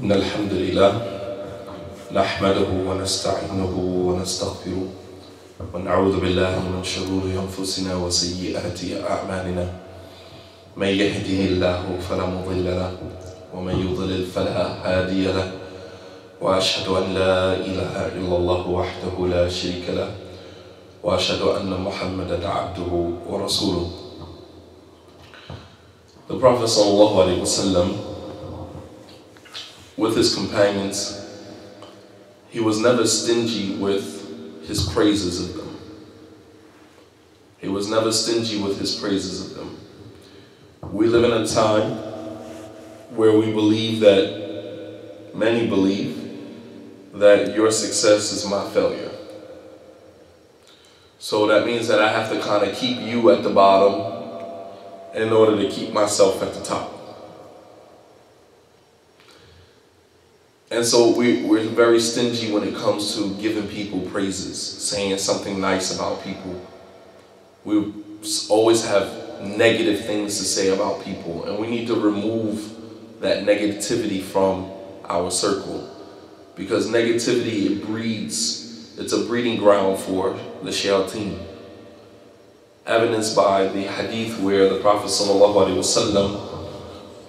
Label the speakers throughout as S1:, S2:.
S1: إن الحمد لله نحمده ونستعينه ونستغفره ونعوذ بالله من شرور أنفسنا وسيئات أعمالنا. من يهده الله فلا مضل له ومن يضلل فلا هادي له. وأشهد أن لا إله إلا الله وحده لا شريك له. وأشهد أن محمدا عبده ورسوله. The Prophet ﷺ, with his companions, he was never stingy with his praises of them. He was never stingy with his praises of them. We live in a time where we believe that, many believe, that your success is my failure. So that means that I have to kind of keep you at the bottom in order to keep myself at the top. And so we, we're very stingy when it comes to giving people praises, saying something nice about people. We always have negative things to say about people, and we need to remove that negativity from our circle. Because negativity, it breeds, it's a breeding ground for the shayateen evidenced by the hadith where the Prophet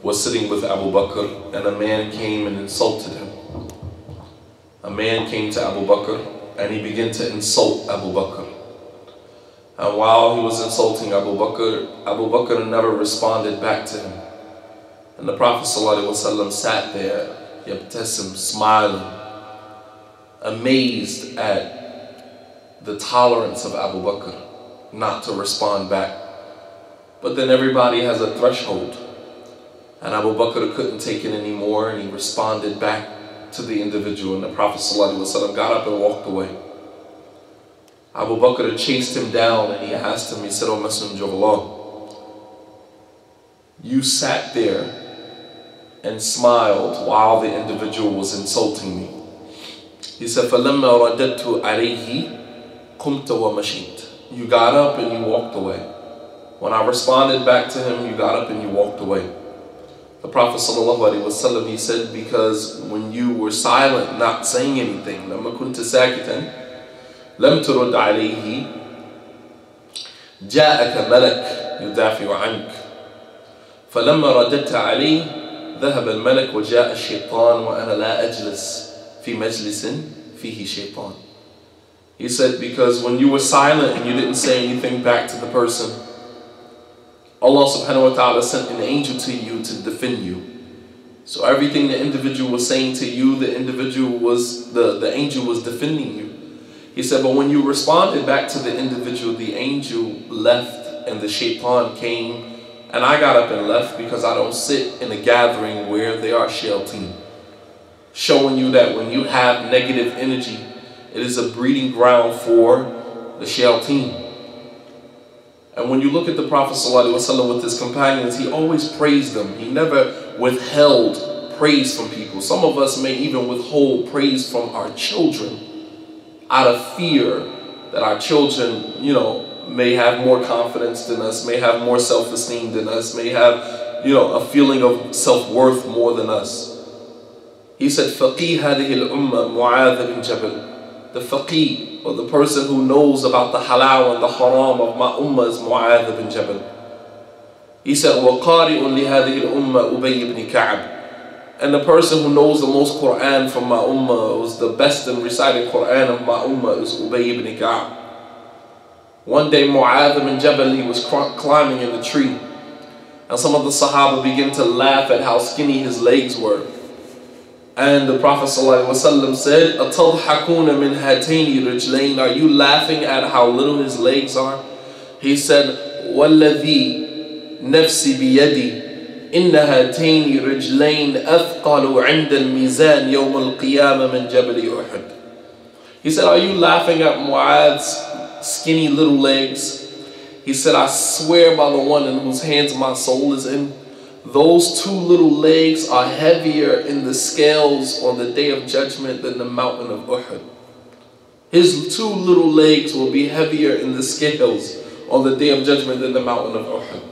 S1: was sitting with Abu Bakr and a man came and insulted him. A man came to Abu Bakr and he began to insult Abu Bakr. And while he was insulting Abu Bakr, Abu Bakr never responded back to him. And the Prophet ﷺ sat there, yabtasim, smiling, amazed at the tolerance of Abu Bakr not to respond back. But then everybody has a threshold. And Abu Bakr couldn't take it anymore and he responded back to the individual. And the Prophet ﷺ got up and walked away. Abu Bakr chased him down and he asked him, he said, O Messenger of Allah, you sat there and smiled while the individual was insulting me. He said, فَلَمَّا رَدَدْتُ عَلَيْهِ قُمْتَ وَمَشِيتَ you got up and you walked away. When I responded back to him, you got up and you walked away. The Prophet ﷺ, he said, because when you were silent, not saying anything, لما كنت ساكتا لم ترد عليه جاءك ملك يدافع عنك فلما رددت عليه ذهب الملك وجاء الشيطان وأنا لا أجلس في مجلس فيه شيطان he said, because when you were silent and you didn't say anything back to the person, Allah subhanahu wa ta'ala sent an angel to you to defend you. So everything the individual was saying to you, the individual was, the, the angel was defending you. He said, but when you responded back to the individual, the angel left and the shaitan came and I got up and left because I don't sit in a gathering where they are shayateen. Showing you that when you have negative energy, it is a breeding ground for the shayateen. And when you look at the Prophet ﷺ with his companions, he always praised them. He never withheld praise from people. Some of us may even withhold praise from our children out of fear that our children, you know, may have more confidence than us, may have more self-esteem than us, may have, you know, a feeling of self-worth more than us. He said, فَقِي هَذِهِ الْأُمَّةِ مُعَاذ بن جبل the faqih or the person who knows about the halal and the haram of my ummah is Mu'adh bin Jabal. He said, وَقَارِئٌ لِهَذِهِ الْأُمَّةِ أُبَيِّ بْنِ كَعْبٍ and the person who knows the most Quran from my ummah, who's the best in reciting Quran of my ummah, is Ubay ibn Ka'b. One day Mu'adh bin Jabal, he was climbing in the tree. And some of the Sahaba began to laugh at how skinny his legs were. And the Prophet ﷺ said, أَتَضْحَكُونَ مِنْ هَاتَيْنِ رِجْلَيْنِ Are you laughing at how little his legs are? He said, وَالَّذِي نَفْسِ بِيَدِي إِنَّ هَاتَيْنِ رِجْلَيْنِ أَثْقَلُ عِنْدَ الْمِيزَانِ يَوْمَ الْقِيَامَةِ مِنْ جَبَلِ أُحُدٍ He said, are you laughing at Mu'adh's skinny little legs? He said, I swear by the one in whose hands my soul is in, those two little legs are heavier in the scales on the day of judgment than the mountain of Uhud. His two little legs will be heavier in the scales on the day of judgment than the mountain of Uhud.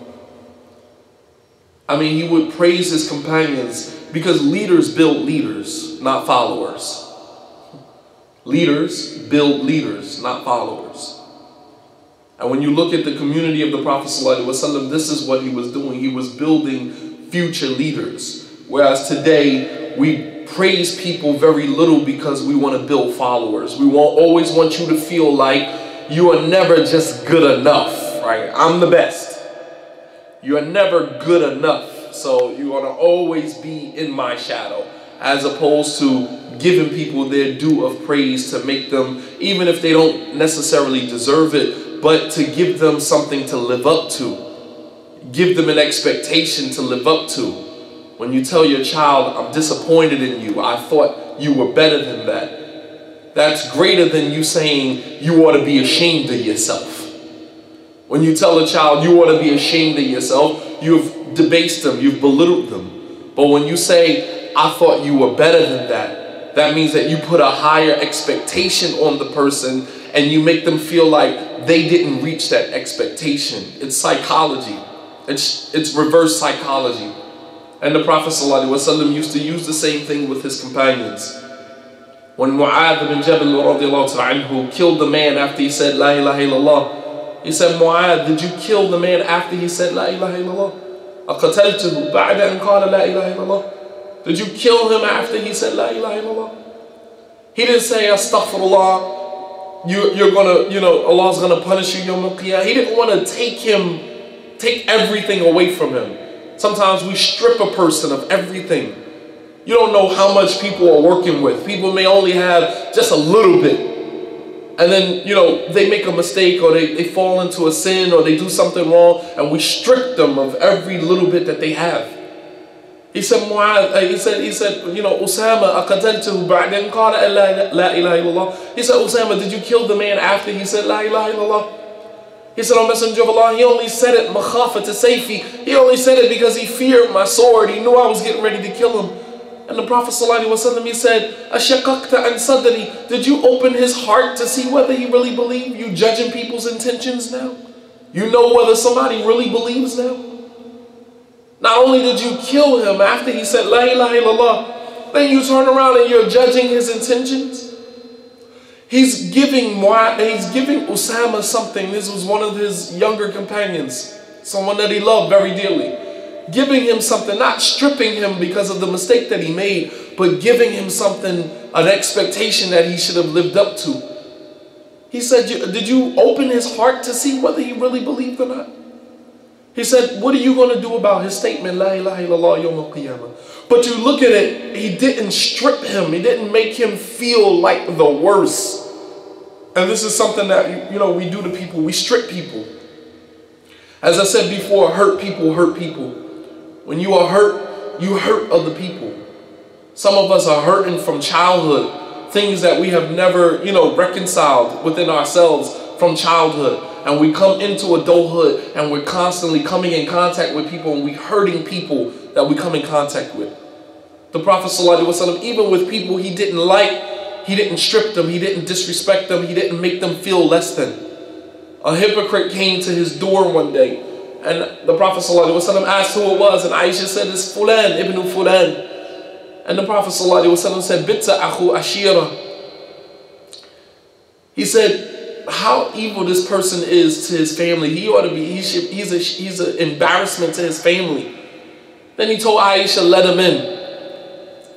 S1: I mean, he would praise his companions because leaders build leaders, not followers. Leaders build leaders, not followers. And when you look at the community of the Prophet ﷺ, this is what he was doing. He was building future leaders. Whereas today, we praise people very little because we want to build followers. We won't always want you to feel like you are never just good enough, right? I'm the best. You are never good enough. So you want to always be in my shadow as opposed to giving people their due of praise to make them, even if they don't necessarily deserve it, but to give them something to live up to. Give them an expectation to live up to. When you tell your child, I'm disappointed in you, I thought you were better than that. That's greater than you saying you ought to be ashamed of yourself. When you tell a child you ought to be ashamed of yourself, you've debased them, you've belittled them. But when you say, I thought you were better than that, that means that you put a higher expectation on the person and you make them feel like they didn't reach that expectation. It's psychology. It's, it's reverse psychology. And the Prophet ﷺ used to use the same thing with his companions. When Mu'adh bin Jabal anhu killed the man after he said La ilaha illallah, he said, Mu'adh, did you kill the man after he said La ilaha illallah? أقتلته بعد أن قال لا إله إلا الله did you kill him after he said La ilaha illallah? He didn't say astaghfirullah. you, you're gonna, you know, Allah's gonna punish you Yom He didn't want to take him, take everything away from him. Sometimes we strip a person of everything. You don't know how much people are working with. People may only have just a little bit. And then, you know, they make a mistake or they, they fall into a sin or they do something wrong and we strip them of every little bit that they have. He said, Mu'adh, he said, he said, you know, Usama, أقتلته بعدين قال لا, لا إله إلا الله. He said, Usama, did you kill the man after he said La ilaha illallah? He said, O Messenger of Allah, he only said it makhafa to safety. He only said it because he feared my sword. He knew I was getting ready to kill him. And the Prophet ﷺ, he said, أَشَقَقْتَ عَنْ صَدْرِي Did you open his heart to see whether he really believed? You judging people's intentions now? You know whether somebody really believes now? Not only did you kill him after he said La ilaha illallah, then you turn around and you're judging his intentions. He's giving he's giving Usama something. This was one of his younger companions, someone that he loved very dearly. Giving him something, not stripping him because of the mistake that he made, but giving him something, an expectation that he should have lived up to. He said, Did you open his heart to see whether he really believed or not? He said, what are you going to do about his statement, La ilaha illallah yawm al-qiyamah? But you look at it, he didn't strip him. He didn't make him feel like the worst. And this is something that, you know, we do to people. We strip people. As I said before, hurt people hurt people. When you are hurt, you hurt other people. Some of us are hurting from childhood. Things that we have never, you know, reconciled within ourselves from childhood and we come into adulthood and we're constantly coming in contact with people and we're hurting people that we come in contact with. The Prophet ﷺ, even with people he didn't like, he didn't strip them, he didn't disrespect them, he didn't make them feel less than. A hypocrite came to his door one day and the Prophet ﷺ asked who it was and Aisha said it's Fulan ibn Fulan. And the Prophet ﷺ said, Bitta akhu ashira. He said, how evil this person is to his family. He ought to be, he should, he's, a, he's an embarrassment to his family. Then he told Aisha, let him in.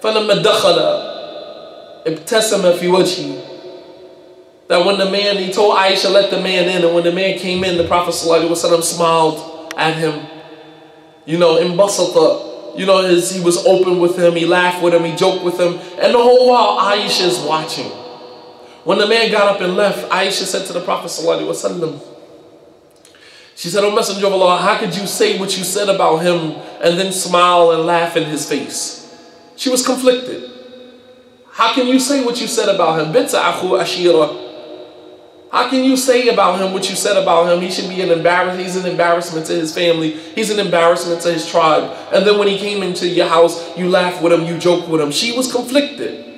S1: فَلَمَّا دَخَلَ ابْتَسَمَ فِي وَجْهِ That when the man, he told Aisha, let the man in, and when the man came in, the Prophet ﷺ smiled at him. You know, in basata, you know, his, he was open with him, he laughed with him, he joked with him, and the whole while Aisha is watching. When the man got up and left, Aisha said to the Prophet she said, O Messenger of Allah, how could you say what you said about him and then smile and laugh in his face? She was conflicted. How can you say what you said about him? Binta akhu ashira. How can you say about him what you said about him? He should be an embarrassment. He's an embarrassment to his family. He's an embarrassment to his tribe. And then when he came into your house, you laugh with him, you joke with him. She was conflicted.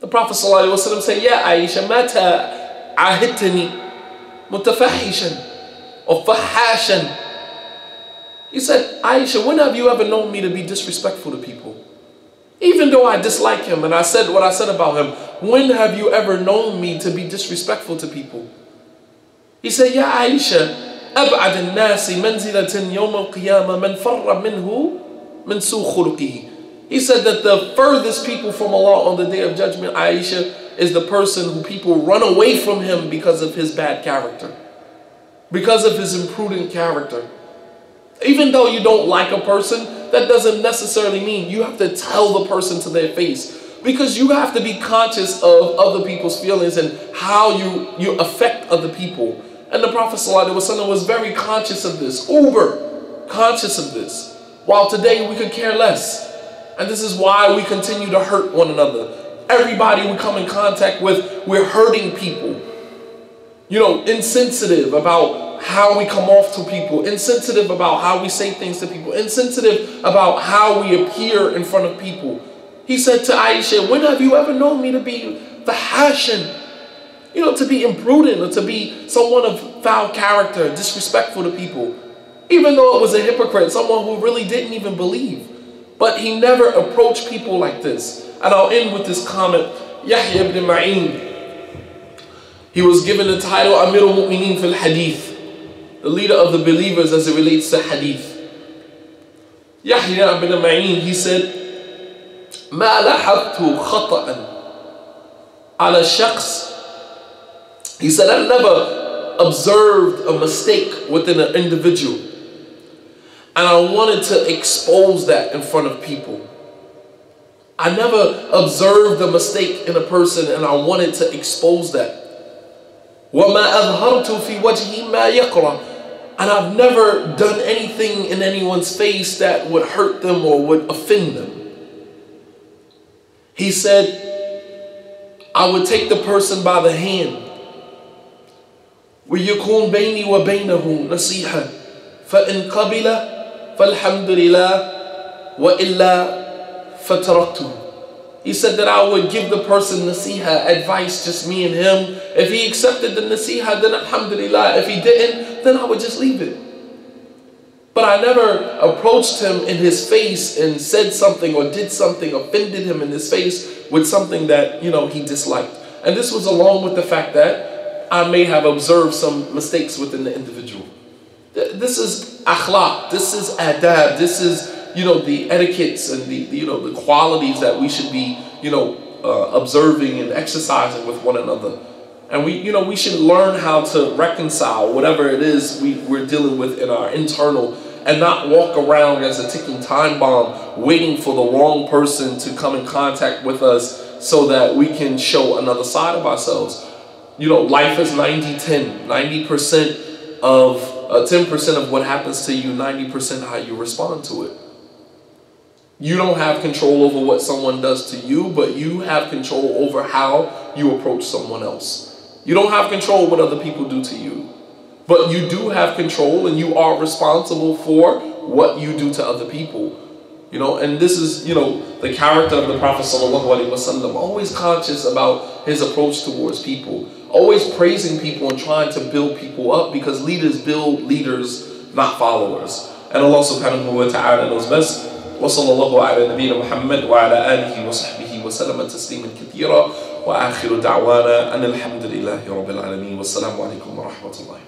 S1: The Prophet ﷺ said, Yeah, Aisha, mata ahitani mutafahishan or fahashan. He said, Aisha, when have you ever known me to be disrespectful to people? Even though I dislike him and I said what I said about him, when have you ever known me to be disrespectful to people? He said, Ya Aisha, أبعد الناس منزلة يوم القيامة من فر منه من سوء خلقه. he said that the furthest people from Allah on the day of judgment, Aisha, is the person who people run away from him because of his bad character, because of his imprudent character. Even though you don't like a person, that doesn't necessarily mean you have to tell the person to their face. Because you have to be conscious of other people's feelings and how you, you affect other people. And the Prophet ﷺ was very conscious of this, uber conscious of this. While today we could care less. And this is why we continue to hurt one another. Everybody we come in contact with, we're hurting people. You know, insensitive about how we come off to people, insensitive about how we say things to people, insensitive about how we appear in front of people. He said to Aisha, When have you ever known me to be the Hashan? You know, to be imprudent or to be someone of foul character, disrespectful to people. Even though it was a hypocrite, someone who really didn't even believe. But he never approached people like this. And I'll end with this comment. Yahya ibn Ma'in, he was given the title Amir al-Mu'mineen fil Hadith, the leader of the believers as it relates to Hadith. Yahya ibn Ma'in, he said, ما لاحظت خطأ على شخص He said, I never observed a mistake within an individual. And I wanted to expose that in front of people. I never observed a mistake in a person and I wanted to expose that. وَمَا أَظْهَرْتُ فِي وَجْهِ مَا يَقْرَى And I've never done anything in anyone's face that would hurt them or would offend them. He said, I would take the person by the hand. ويكون بيني وبينه نصيحة فإن قبل فالحمد لله وإلا فتركته he said that I would give the person nasiha, advice, just me and him. If he accepted the nasiha, then alhamdulillah. If he didn't, then I would just leave it. But I never approached him in his face and said something or did something, offended him in his face with something that, you know, he disliked. And this was along with the fact that I may have observed some mistakes within the individual. This is akhlaq, this is adab, this is you know, the etiquettes and the, you know, the qualities that we should be, you know, uh, observing and exercising with one another. And we, you know, we should learn how to reconcile whatever it is we, we're dealing with in our internal and not walk around as a ticking time bomb waiting for the wrong person to come in contact with us so that we can show another side of ourselves. You know, life is 90-10. 90% of, 10% uh, of what happens to you, 90% how you respond to it. You don't have control over what someone does to you, but you have control over how you approach someone else. You don't have control what other people do to you, but you do have control and you are responsible for what you do to other people. You know, and this is, you know, the character of the Prophet Sallallahu Alaihi Wasallam, always conscious about his approach towards people, always praising people and trying to build people up because leaders build leaders, not followers. And Allah subhanahu wa ta'ala knows best. وصلى الله على نبينا محمد وعلى آله وصحبه وسلم تسليما كثيرا وآخر دعوانا أن الحمد لله رب العالمين والسلام عليكم ورحمة الله